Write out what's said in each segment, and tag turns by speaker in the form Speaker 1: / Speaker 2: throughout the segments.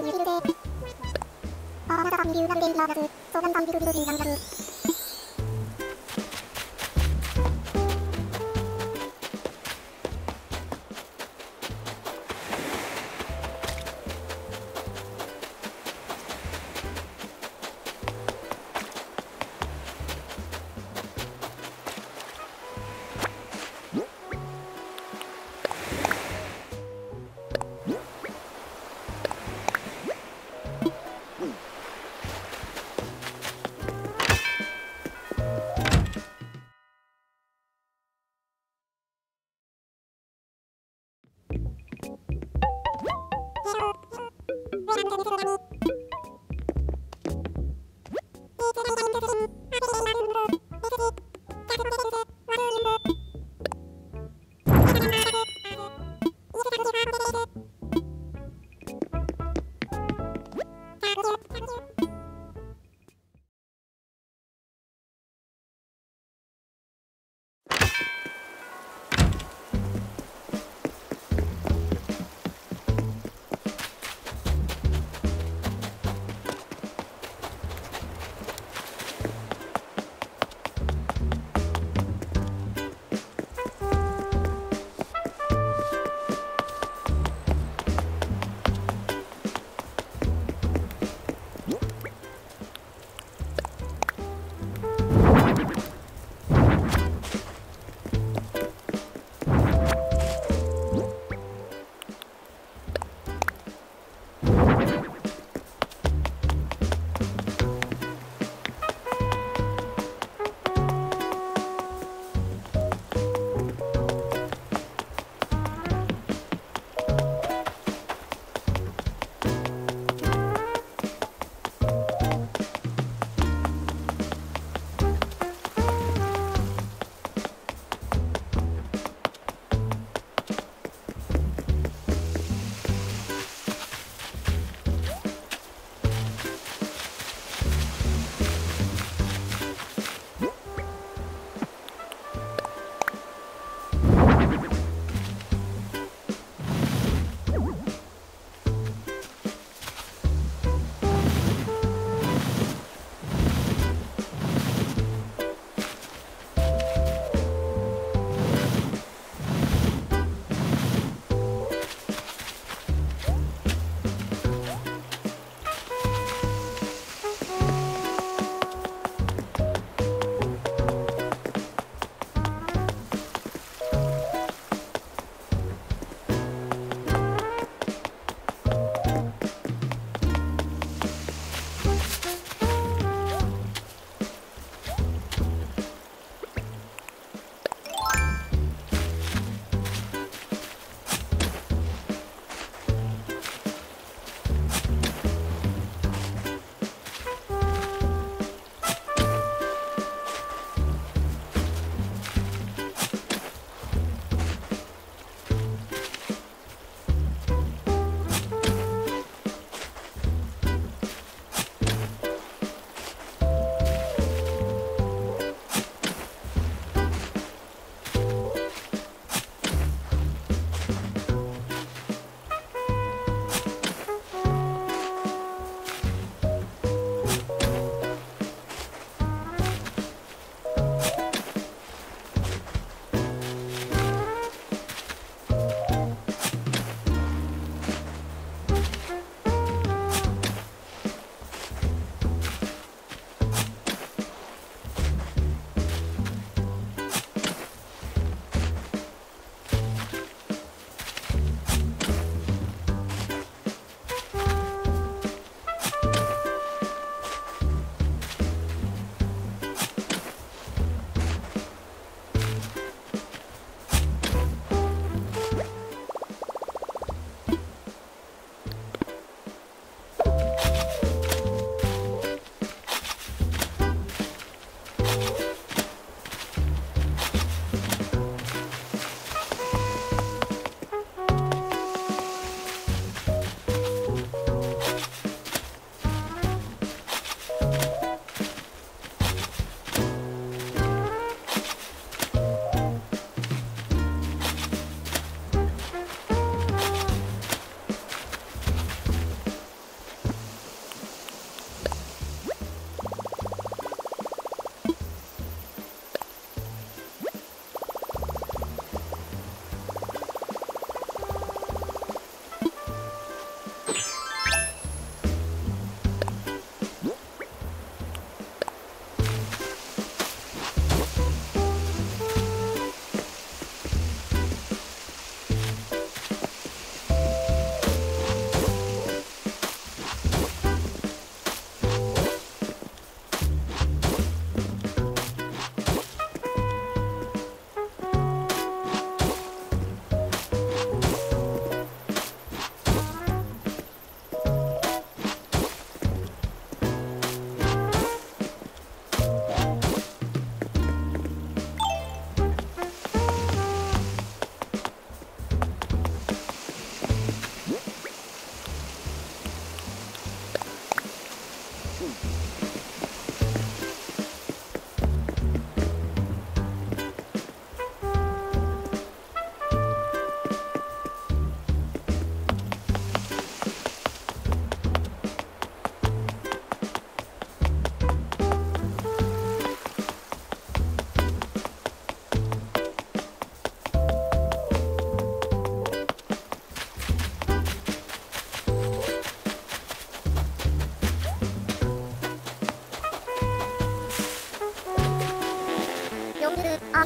Speaker 1: 그 일대 바다가 감기우가 된다그 소간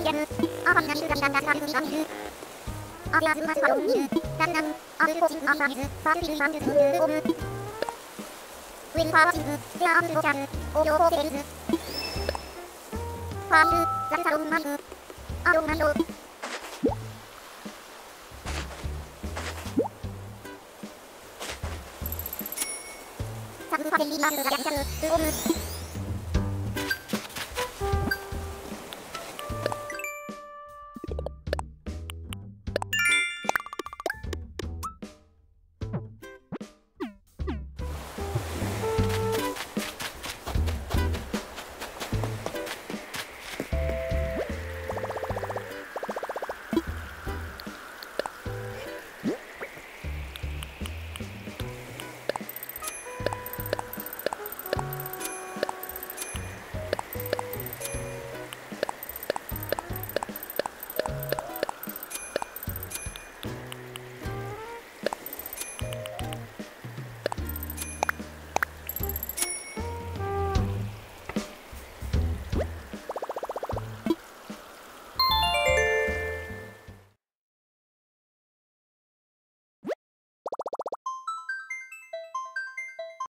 Speaker 1: Yen. Avan na shuran nan nan ni anju. Avya zu mas haron ni. Dan nan. Avu ko sin asa zu. Fa su man zu ne om. Win fa sin zu. Ja an zu chan. O yo ko sen zu. Fa zu. Lan sa om man zu. Aron man do. Sa zu fa den ni man zu. Ja chan. Om.